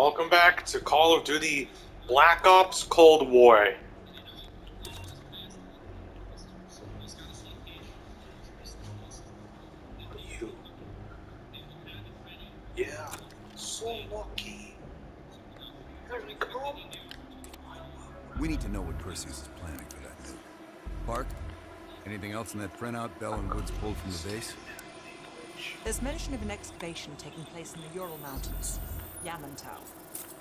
Welcome back to Call of Duty Black Ops Cold War. You. Yeah, so lucky. Here we come. We need to know what Perseus is planning for that nuke. Park? Anything else in that printout Bell and Woods pulled from the base? There's mention of an excavation taking place in the Ural Mountains, Yamantau.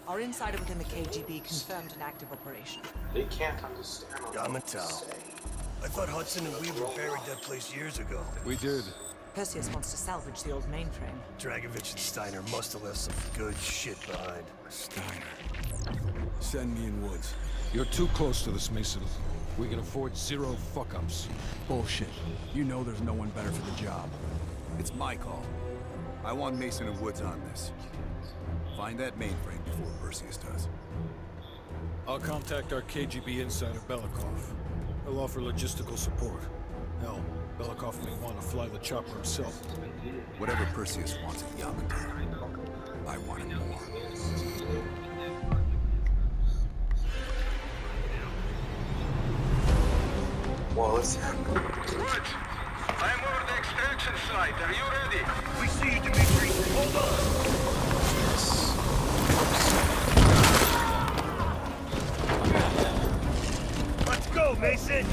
Our insider within the KGB confirmed an active operation. They can't understand what I'm Yamantau. saying. I thought Hudson and Weaver buried that place years ago. We did. Perseus wants to salvage the old mainframe. Dragovich and Steiner must have left some good shit behind. Steiner. Send me in Woods. You're too close to this, Mason. We can afford zero fuck-ups. Bullshit. You know there's no one better for the job. It's my call. I want Mason and Woods on this. Find that mainframe before Perseus does. I'll contact our KGB insider Belikov. He'll offer logistical support. Hell, Belikov may want to fly the chopper himself. Whatever Perseus wants at Yamantau, I want it more. Well, it's. Good. I'm over the extraction site. Are you ready? We see you, Dimitri. Hold on. Mason,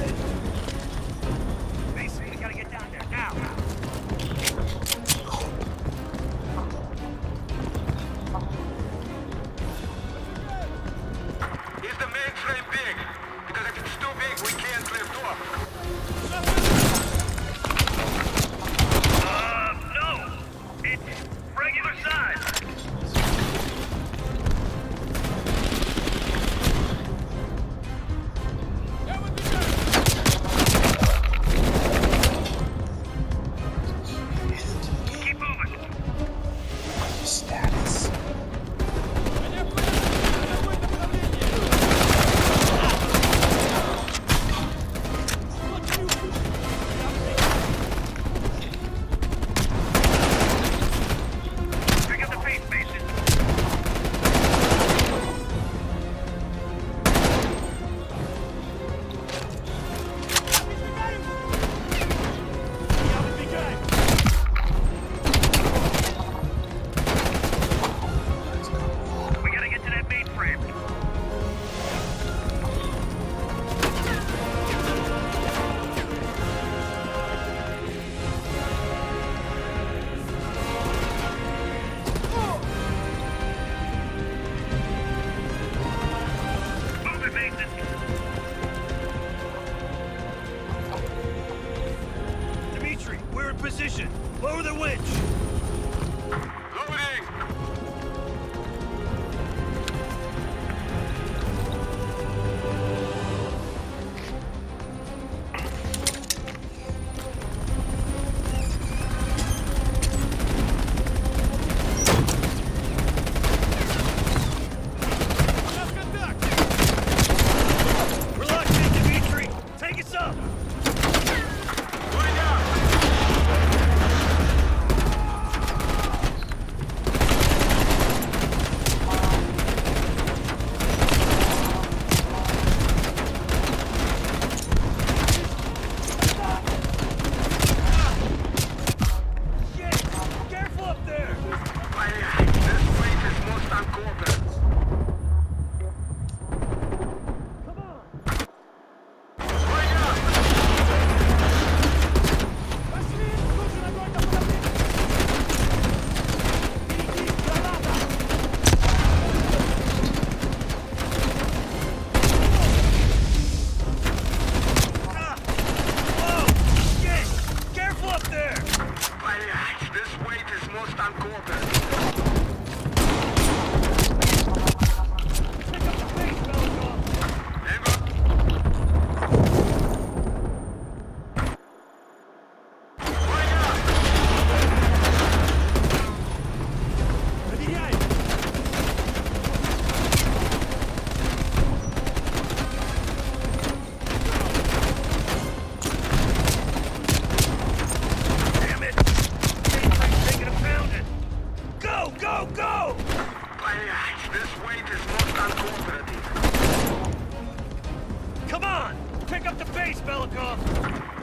Pick up the base, Belikov!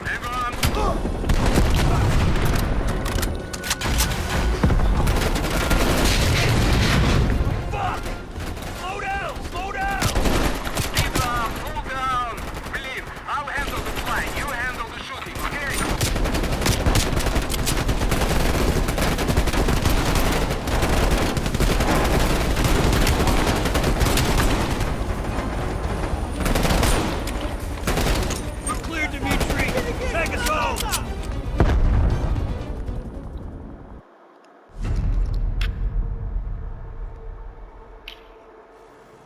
Hang on!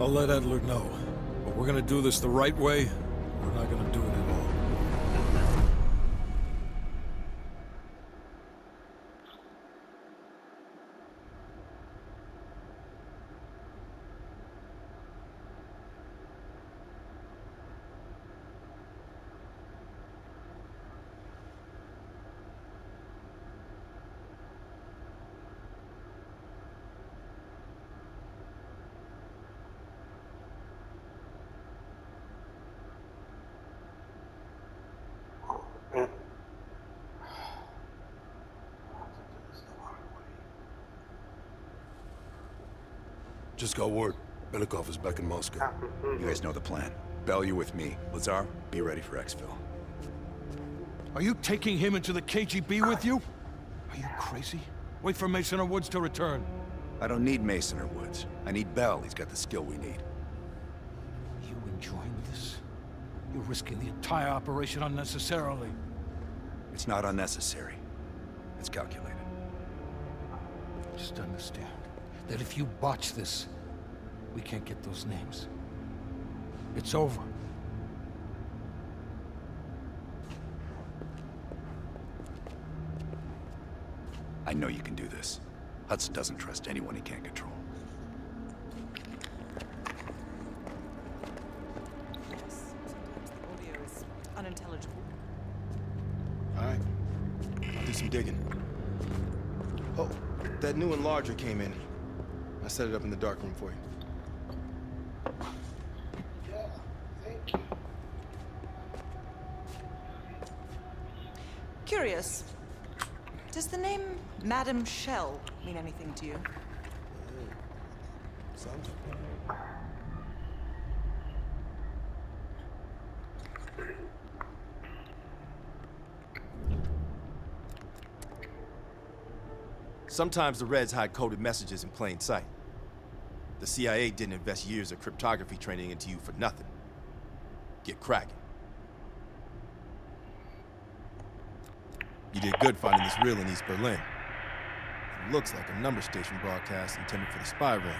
I'll let Adler know. But we're gonna do this the right way. We're not gonna do it at all. Just got word. Belikov is back in Moscow. You guys know the plan. Bell, you with me. Lazar, be ready for exfil. Are you taking him into the KGB with you? Are you crazy? Wait for Mason or Woods to return. I don't need Mason or Woods. I need Bell. He's got the skill we need. You enjoying this? You're risking the entire operation unnecessarily. It's not unnecessary. It's calculated. Just understand that if you botch this, we can't get those names. It's over. I know you can do this. Hudson doesn't trust anyone he can't control. Yes, sometimes the audio is unintelligible. All right. I'll do some digging. Oh, that new enlarger came in. I set it up in the dark room for you. Curious. Does the name Madam Shell mean anything to you? Sounds Sometimes the Reds hide coded messages in plain sight. The CIA didn't invest years of cryptography training into you for nothing. Get cracking. You did good finding this reel in East Berlin. It looks like a number station broadcast intended for the spy ring.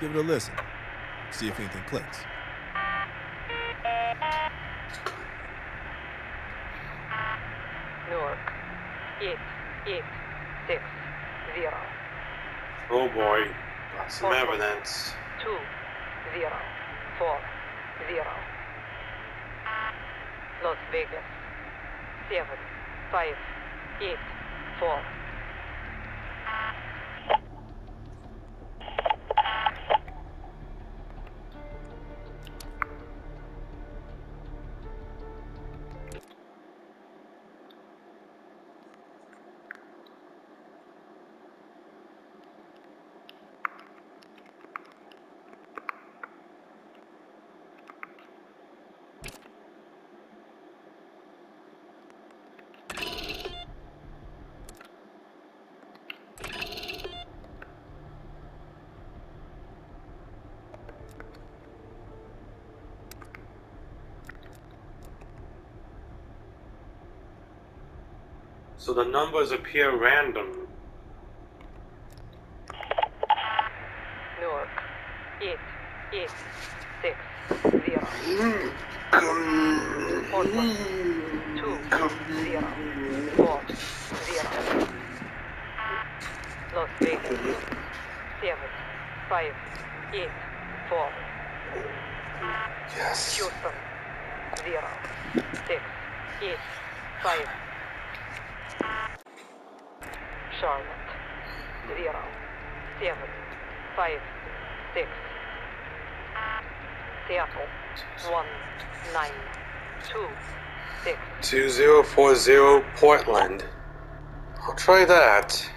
Give it a listen. See if anything clicks. Newark. Eight, eight, six, zero. Oh boy, got some Okay. evidence. Two, zero, four, zero. Las Vegas. Seven, five, eight, four. So the numbers appear random. Newark. Eight, eight, six, zero. Portland. Two, zero, four, zero. Las Vegas. Seven, five, eight, four. Yes. Houston. Zero, six, eight, five. Charlotte. Zero, seven, five, six. Seattle. One, nine, two, six. 2040 Portland. I'll try that.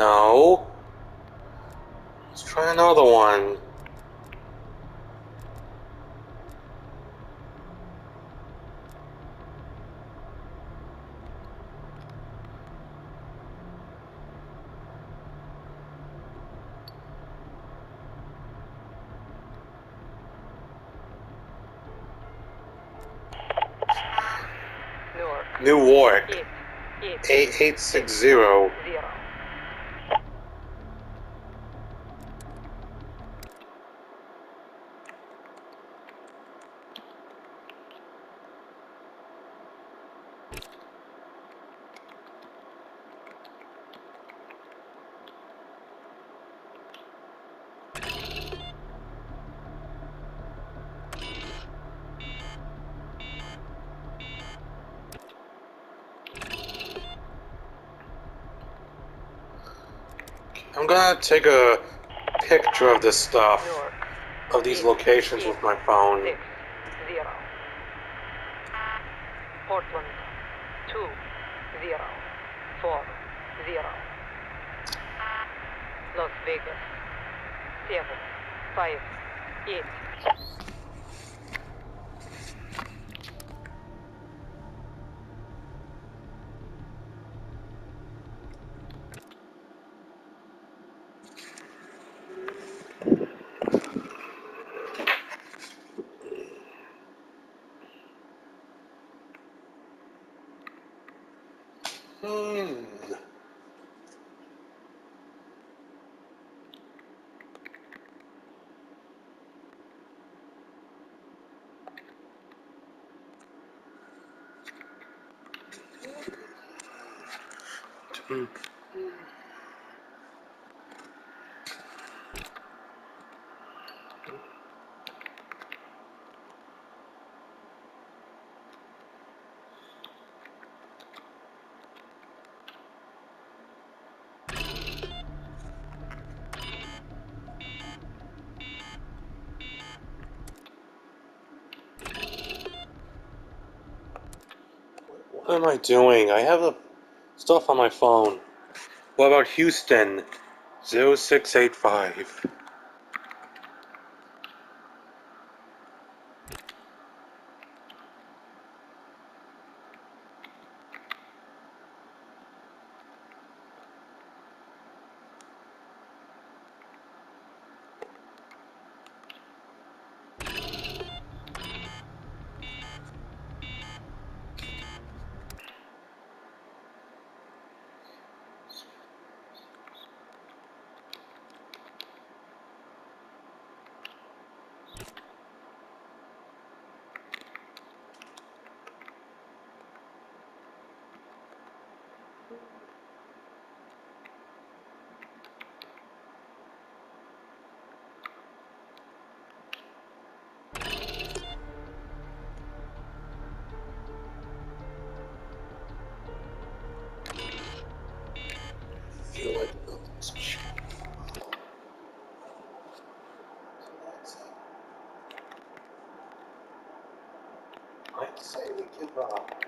No. Let's try another one. Newark. Newark. Eight. Eight. 8860. Zero. I'm gonna take a picture of this stuff, of these locations with my phone. Portland. 嗯。What am I doing? I have the stuff on my phone. What about Houston? 0685. Abraham.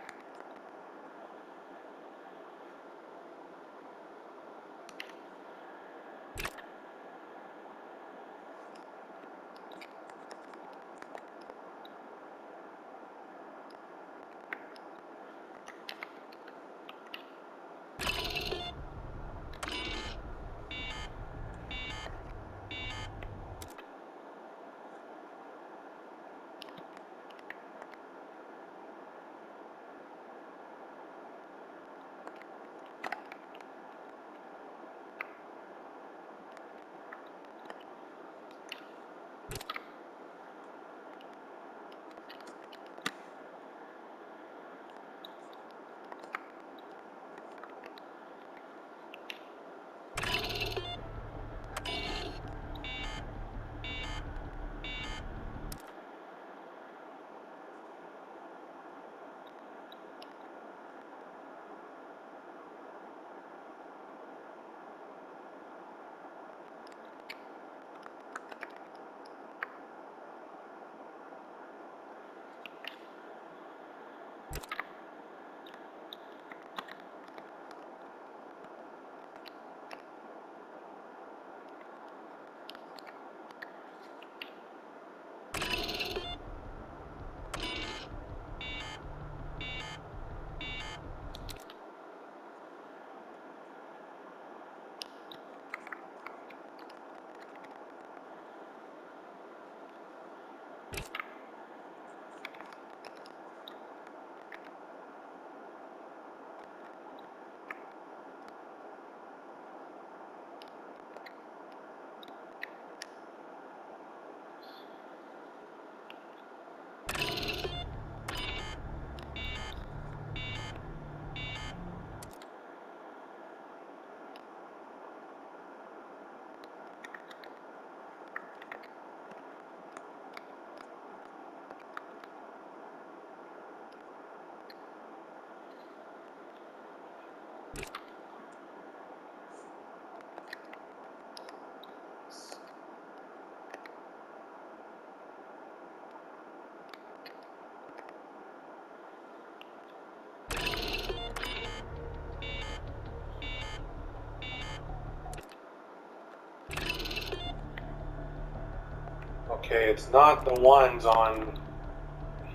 Okay, it's not the ones on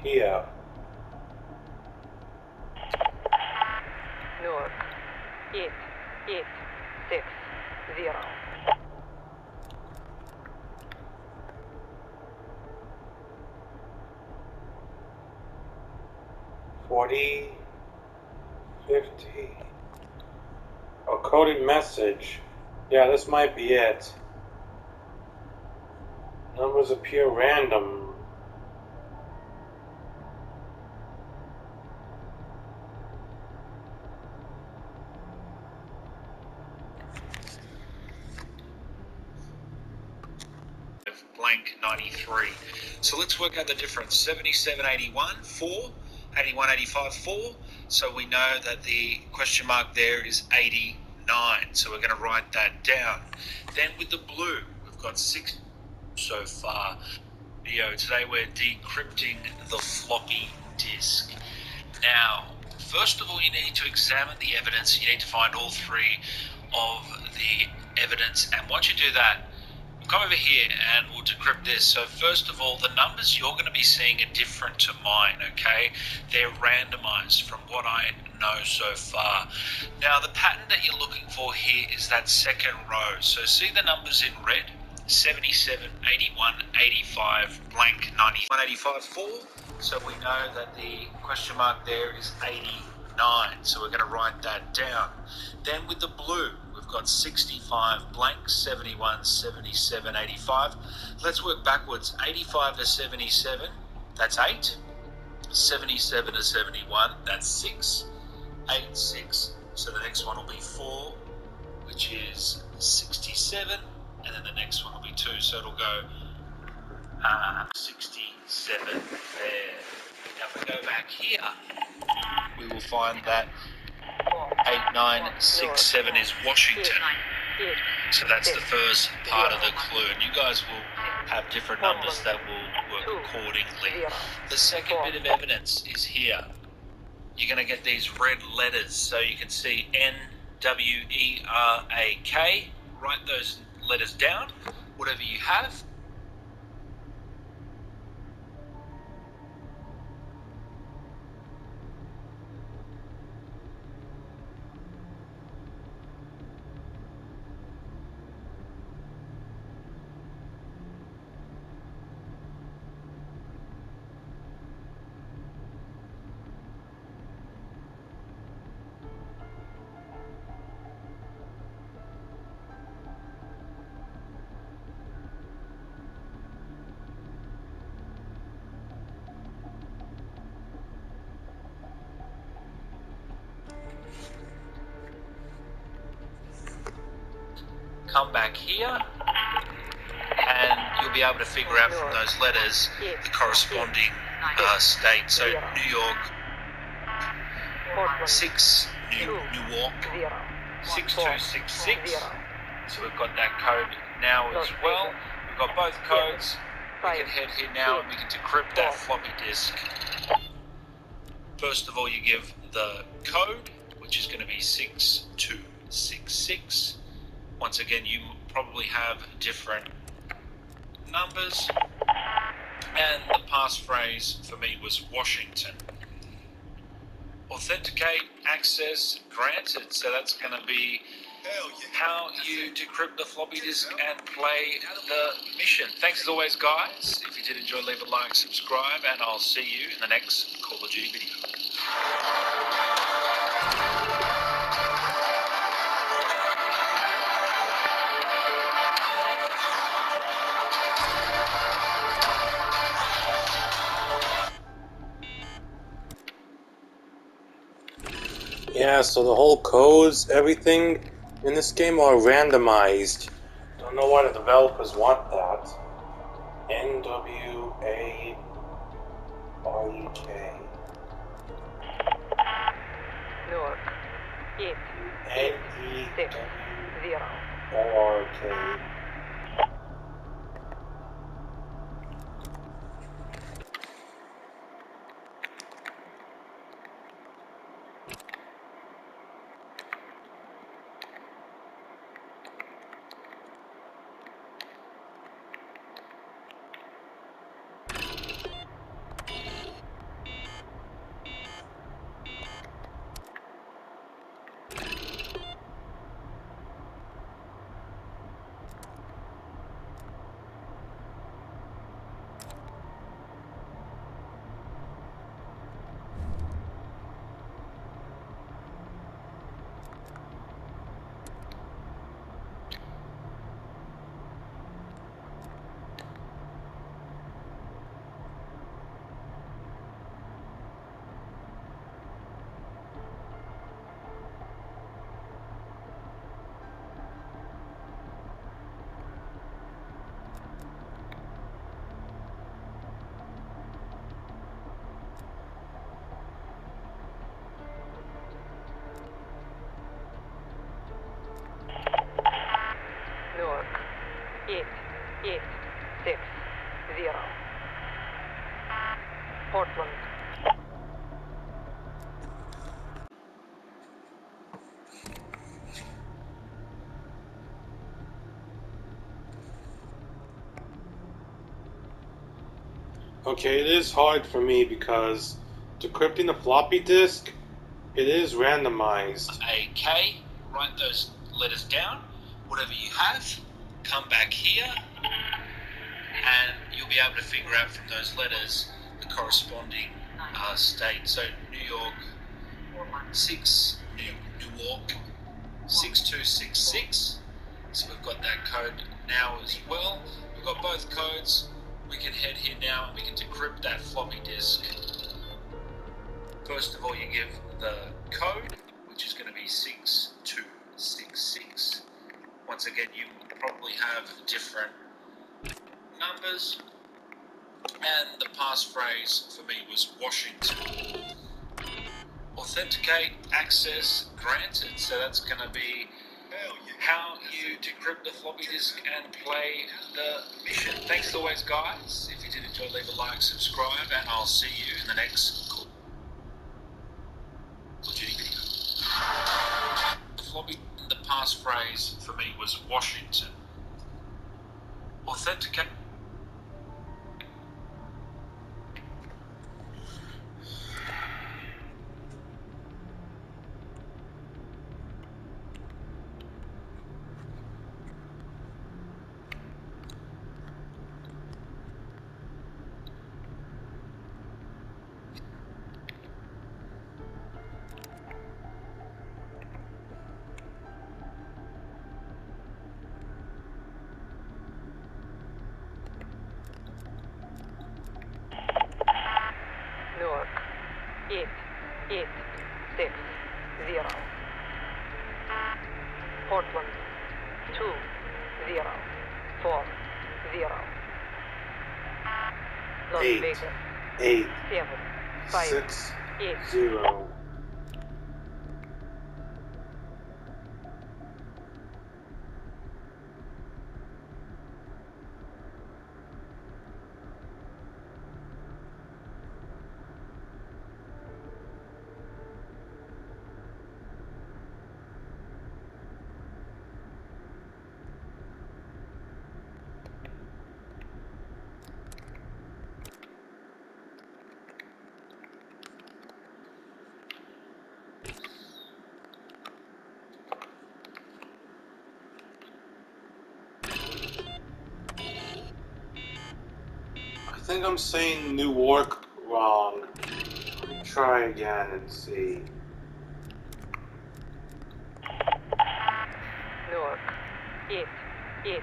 here. Newark. Eight, eight, six, zero. Forty, fifty. A coded message. Yeah, this might be it. Numbers appear random. blank 93. So let's work out the difference. 7781, 4, 8185, 4. So we know that the question mark there is 89. So we're going to write that down. Then with the blue, we've got 6 so far. Video today we're decrypting the floppy disk. Now, first of all, you need to examine the evidence. You need to find all three of the evidence. And once you do that, we'll come over here and we'll decrypt this. So first of all, the numbers you're going to be seeing are different to mine, okay? They're randomized from what I know so far. Now, the pattern that you're looking for here is that second row. So see the numbers in red? 77, 81, 85, blank 91, 85, 4. So we know that the question mark there is 89. So we're going to write that down. Then with the blue, we've got 65 blank, 71, 77, 85. Let's work backwards. 85 to 77, that's 8. 77 to 71, that's 6. 8, 6. So the next one will be 4, which is 67. And then the next one 2. So it'll go uh, 67 there. Now if we go back here, we will find that 8967 is Washington. So that's the first part of the clue. And you guys will have different numbers that will work accordingly. The second bit of evidence is here. You're going to get these red letters. So you can see N W E R A K. Write those letters down, whatever you have. Come back here and you'll be able to figure out from those letters the corresponding uh, state. So New York, 6 New, Newark, 6266. So we've got that code now as well. We've got both codes. We can head here now and we can decrypt that floppy disk. First of all, you give the code, which is going to be 6266. Once again, you probably have different numbers. And the passphrase for me was Washington. Authenticate access granted. So that's going to be how you decrypt the floppy disk and play the mission. Thanks as always, guys. If you did enjoy, leave a like, subscribe, and I'll see you in the next Call of Duty video. Yeah, so the whole codes, everything in this game are randomized. Don't know why the developers want. N W A R E K. Newark. Eight. N E Six. Zero. O R K. eight, six, zero. Portland. Okay, it is hard for me because decrypting a floppy disk, it is randomized. K, write those letters down. Whatever you have, come back here, and you'll be able to figure out from those letters the corresponding uh, state. So New York, six New Newark, six two six six. So we've got that code now as well. We've got both codes. We can head here now and we can decrypt that floppy disk. First of all, you give the code, which is going to be 6266. Once again, you probably have different numbers. And the passphrase for me was Washington. Authenticate access granted. So that's going to be how you decrypt the floppy disk and play the mission. Thanks as always, guys. If you did enjoy, leave a like, subscribe, and I'll see you in the next Call of Duty video. The floppy, the passphrase for me was Washington. Authenticate. Eh? Zero. Portland. Two, zero, four, zero. Las Eight. Vegas. Eight, Seven, five, six, eight. zero. Think I'm saying Newark wrong. Let me try again and see. Newark. Eight, eight,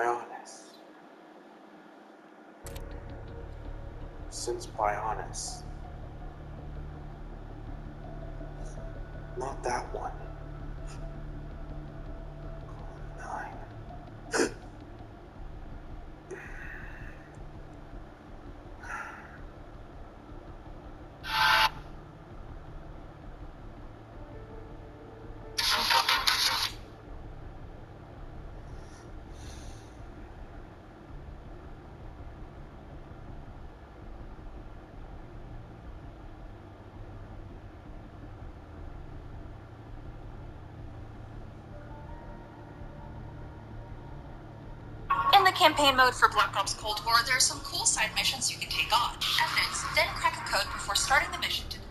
Honest. Since by honest. Not that one. Nine. In the campaign mode for Black Ops Cold War, there are some cool side missions you can take on. Evidence, then crack a code before starting the mission to to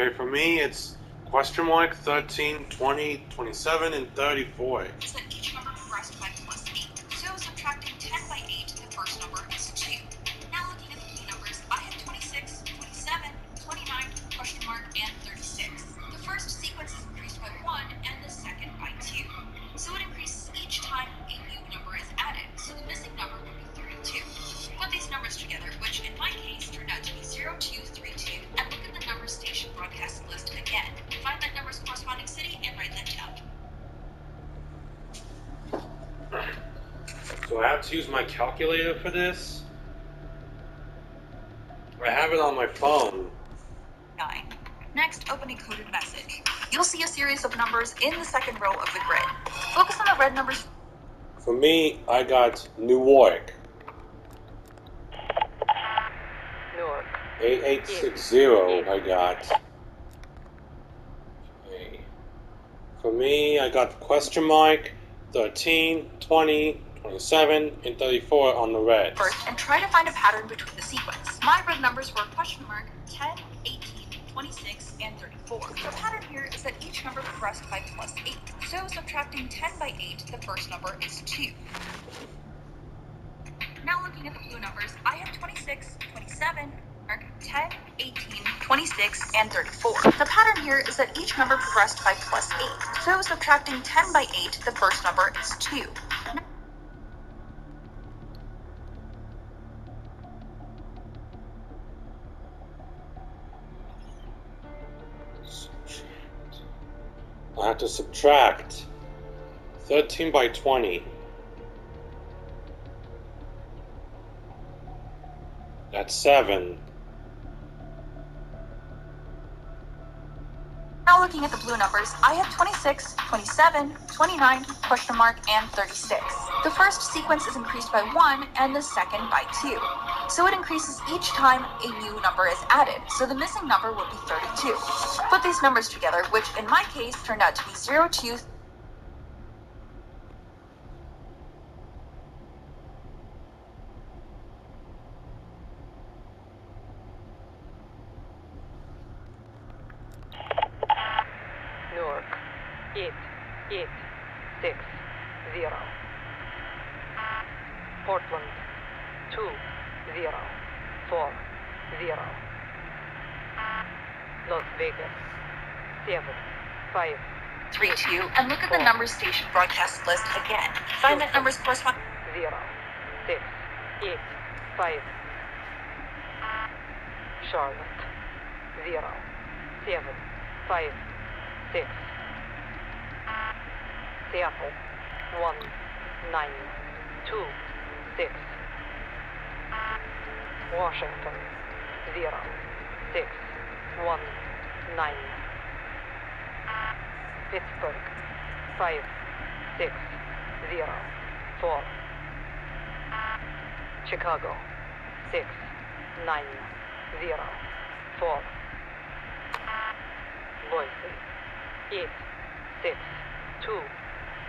Okay, for me, it's question mark 13, 20, 27, and 34. Is that each number plus 8. So subtracting 10 by 8, the first number So I have to use my calculator for this? I have it on my phone. 9. Next, open a coded message. You'll see a series of numbers in the second row of the grid. Focus on the red numbers For me, I got Newark. Newark. 8860 I got. Okay. For me, I got question mark 13, 20, 27, and 34 on the red. first and try to find a pattern between the sequence. My red numbers were question mark 10, 18, 26, and 34. The pattern here is that each number progressed by plus 8. So subtracting 10 by 8, the first number is 2. Now looking at the blue numbers, I have 26, 27, mark 10, 18, 26, and 34. The pattern here is that each number progressed by plus 8. So subtracting 10 by 8, the first number is 2. To subtract 13 by 20. That's 7. Now looking at the blue numbers, I have 26, 27, 29, question mark, and 36. The first sequence is increased by 1 and the second by 2. So it increases each time a new number is added, so the missing number would be 32. Put these numbers together, which in my case turned out to be 02, Newark. Eight, eight, six, zero. Portland. Two, zero, four, zero. Las Vegas. Seven, five, 3, 2, and look at the numbers station broadcast list again. Find that number's corresponding. zero, six, eight, five. Charlotte. Zero, seven, five, six. Seattle. One, nine, two, six. Washington. Zero, six, one, nine. Pittsburgh. Five, six, zero, four. Chicago. Six, nine, zero, four. Boise. Eight, six, two,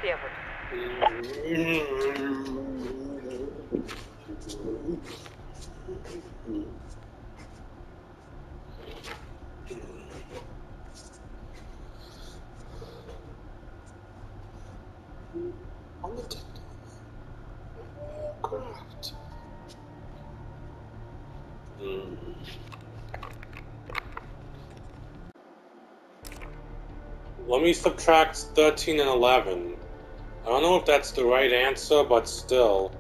seven. On the Craft. Hmm. Let me subtract 13 and 11. I don't know if that's the right answer, but still.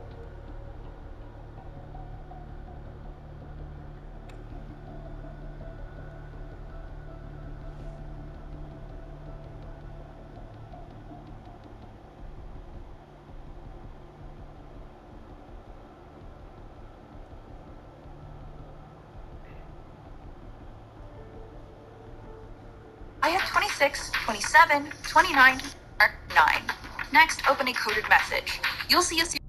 I have 26, 27, 29, or 9. Next, open a coded message. You'll see a se-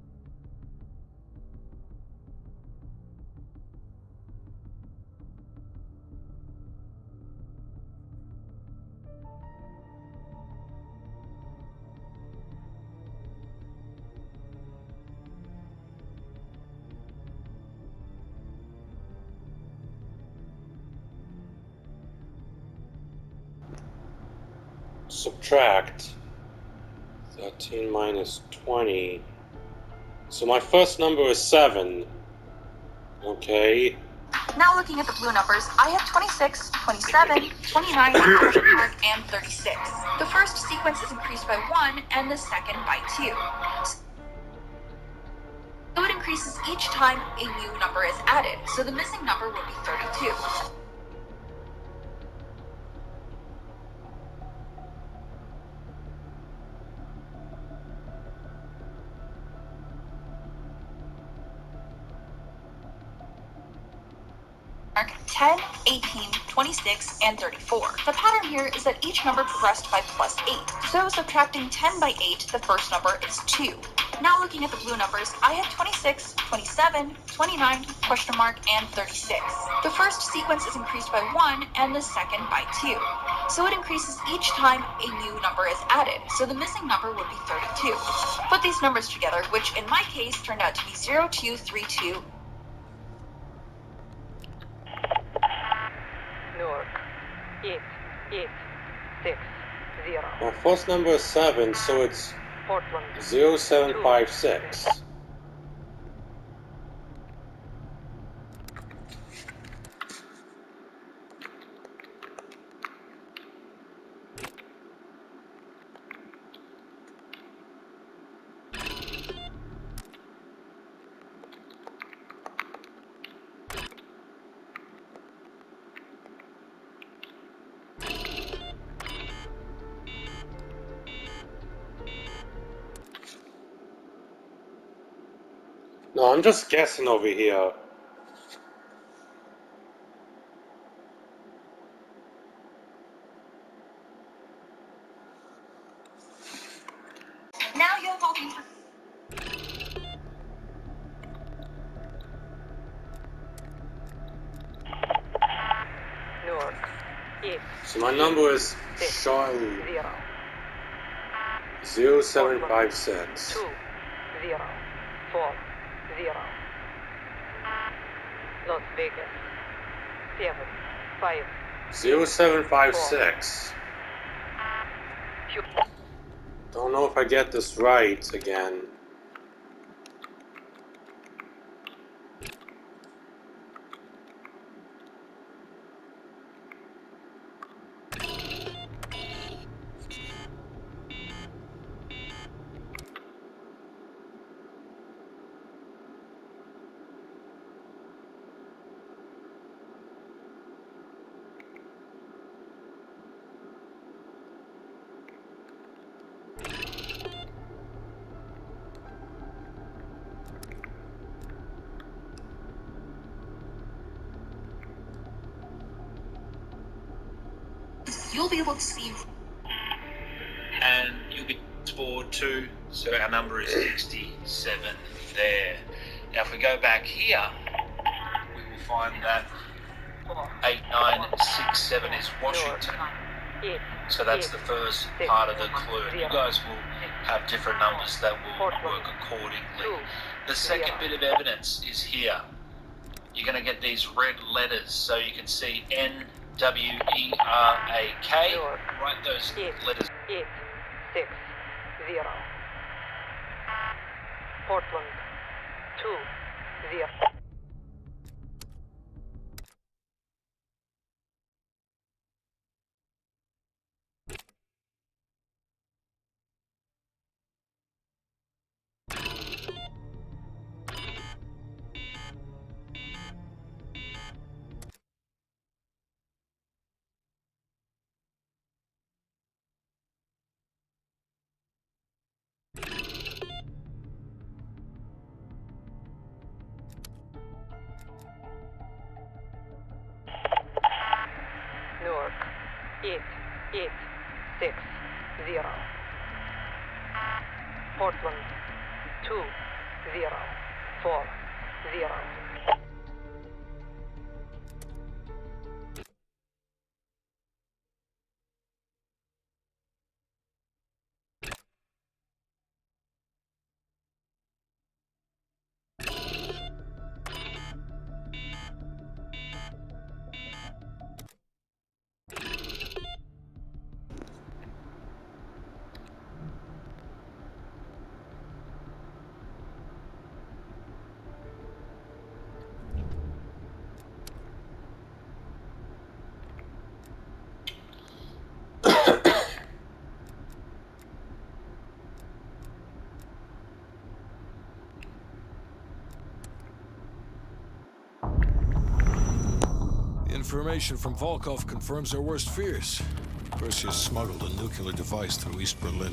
subtract 13 minus 20. So my first number is 7. Okay. Now looking at the blue numbers, I have 26, 27, 29, and 36. The first sequence is increased by 1 and the second by 2. So it increases each time a new number is added, so the missing number would be 32. Mark 10, 18, 26, and 34. The pattern here is that each number progressed by plus 8. So subtracting 10 by 8, the first number is 2. Now looking at the blue numbers, I have 26, 27, 29, question mark, and 36. The first sequence is increased by 1 and the second by 2. So it increases each time a new number is added, so the missing number would be 32. Put these numbers together, which in my case turned out to be 0232 Newark. Eight, eight, six, zero. Number is 7, so it's Portland. 0756. I'm just guessing over here. Now you're voting for Newark. Eight, So my number is Charlie zero. 0756. Two, zero, four, zero. Las Vegas. Seven, five, 0756. Don't know if I get this right again. You'll be able to see and you'll be scored two. So our number is 67 there. Now, if we go back here, we will find that 8967 is Washington. So that's the first part of the clue. You guys will have different numbers that will work accordingly. The second bit of evidence is here. You're going to get these red letters, so you can see N W E R A K. Write those letters. eight, six, zero. Portland. Two, zero. Information from Volkov confirms their worst fears. Perseus smuggled a nuclear device through East Berlin.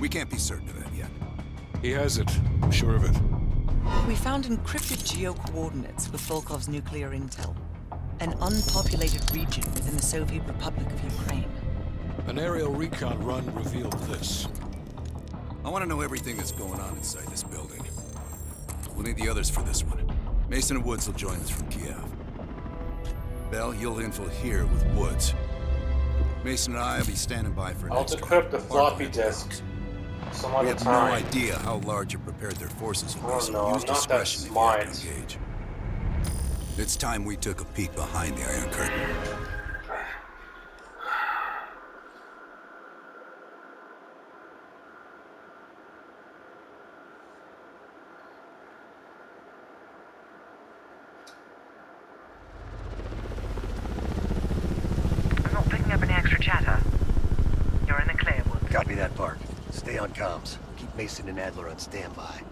We can't be certain of that yet. He has it. I'm sure of it. We found encrypted geo-coordinates with Volkov's nuclear intel. An unpopulated region within the Soviet Republic of Ukraine. An aerial recon run revealed this. I want to know everything that's going on inside this building. We'll need the others for this one. Mason and Woods will join us from Kiev. Bell, you'll infil here with Woods. Mason and I will be standing by for I'll decrypt the floppy disk. Some We have no idea how large or prepared their forces will Oh, be, so no, use discretion if you have to engage. It's time we took a peek behind the Iron Curtain. I'm not picking up any extra chatter. You're in the clear, Woods. Copy that, Park. Stay on comms. Keep Mason and Adler on standby.